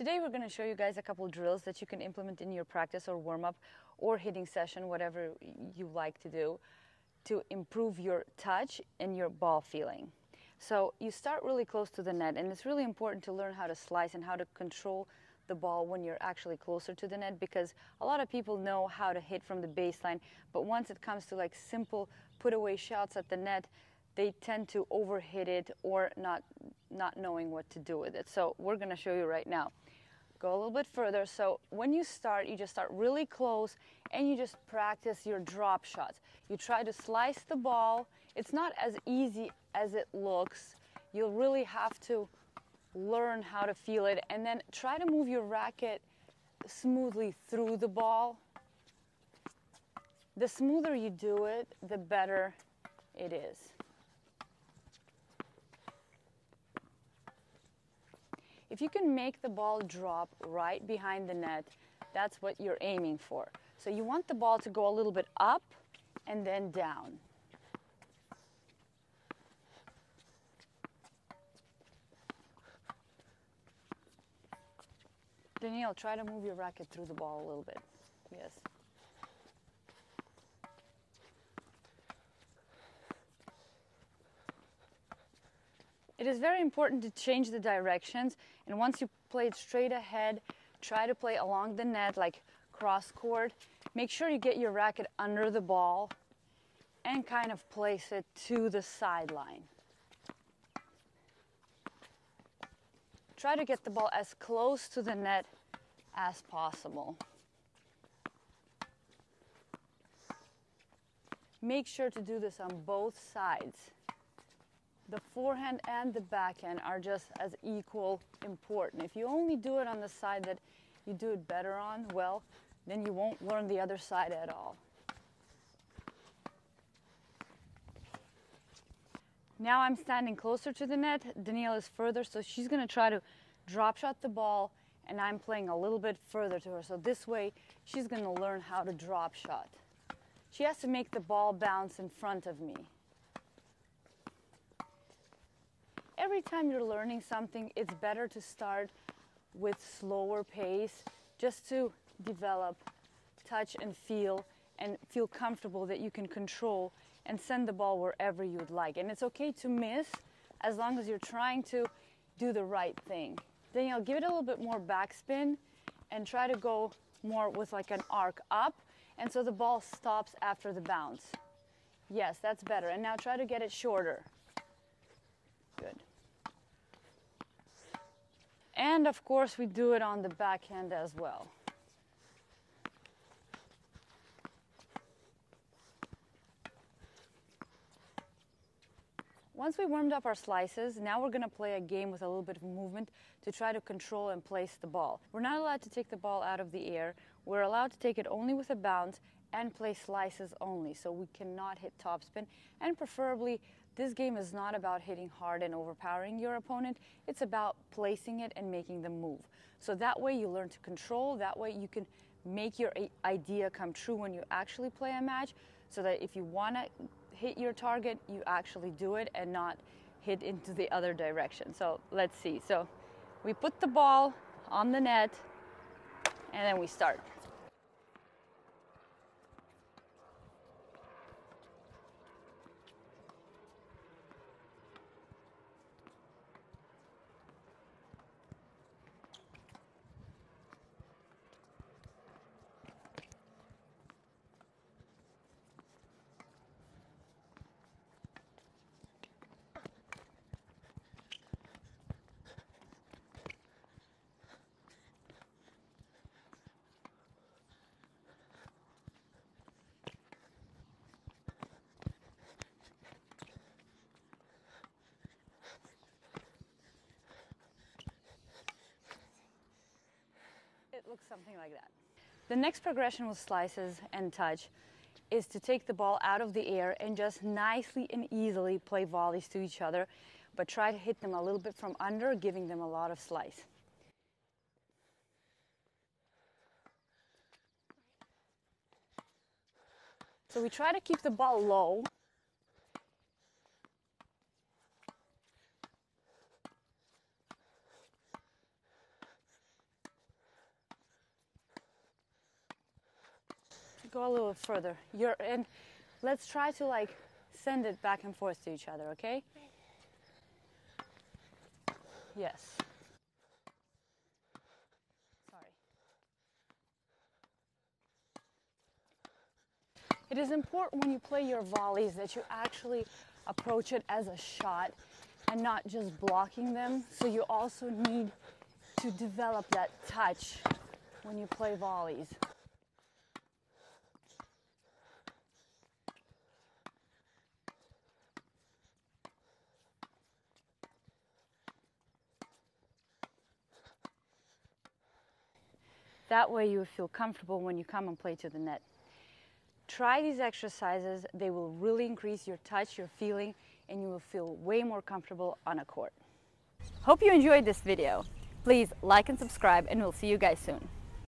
Today we're going to show you guys a couple drills that you can implement in your practice or warm-up or hitting session, whatever you like to do, to improve your touch and your ball feeling. So you start really close to the net and it's really important to learn how to slice and how to control the ball when you're actually closer to the net because a lot of people know how to hit from the baseline, but once it comes to like simple put away shots at the net, they tend to overhit it or not not knowing what to do with it. So we're going to show you right now. Go a little bit further. So when you start, you just start really close and you just practice your drop shots. You try to slice the ball. It's not as easy as it looks. You'll really have to learn how to feel it and then try to move your racket smoothly through the ball. The smoother you do it, the better it is. If you can make the ball drop right behind the net, that's what you're aiming for. So you want the ball to go a little bit up and then down. Danielle, try to move your racket through the ball a little bit. Yes. It is very important to change the directions and once you play it straight ahead, try to play along the net like cross court. Make sure you get your racket under the ball and kind of place it to the sideline. Try to get the ball as close to the net as possible. Make sure to do this on both sides the forehand and the backhand are just as equal important. If you only do it on the side that you do it better on, well, then you won't learn the other side at all. Now I'm standing closer to the net. Danielle is further, so she's going to try to drop shot the ball, and I'm playing a little bit further to her. So this way, she's going to learn how to drop shot. She has to make the ball bounce in front of me. Every time you're learning something, it's better to start with slower pace just to develop touch and feel and feel comfortable that you can control and send the ball wherever you'd like. And it's okay to miss as long as you're trying to do the right thing. Danielle, give it a little bit more backspin and try to go more with like an arc up. And so the ball stops after the bounce. Yes, that's better. And now try to get it shorter. And of course we do it on the backhand as well. Once we warmed up our slices, now we're going to play a game with a little bit of movement to try to control and place the ball. We're not allowed to take the ball out of the air. We're allowed to take it only with a bounce and play slices only, so we cannot hit topspin and preferably this game is not about hitting hard and overpowering your opponent. It's about placing it and making them move. So that way you learn to control. That way you can make your idea come true when you actually play a match so that if you want to hit your target, you actually do it and not hit into the other direction. So let's see. So we put the ball on the net and then we start. Looks something like that. The next progression with slices and touch is to take the ball out of the air and just nicely and easily play volleys to each other, but try to hit them a little bit from under, giving them a lot of slice. So we try to keep the ball low go a little further. You're and let's try to like send it back and forth to each other, okay? Yes. Sorry. It is important when you play your volleys that you actually approach it as a shot and not just blocking them. So you also need to develop that touch when you play volleys. That way you will feel comfortable when you come and play to the net. Try these exercises. They will really increase your touch, your feeling, and you will feel way more comfortable on a court. Hope you enjoyed this video. Please like and subscribe and we'll see you guys soon.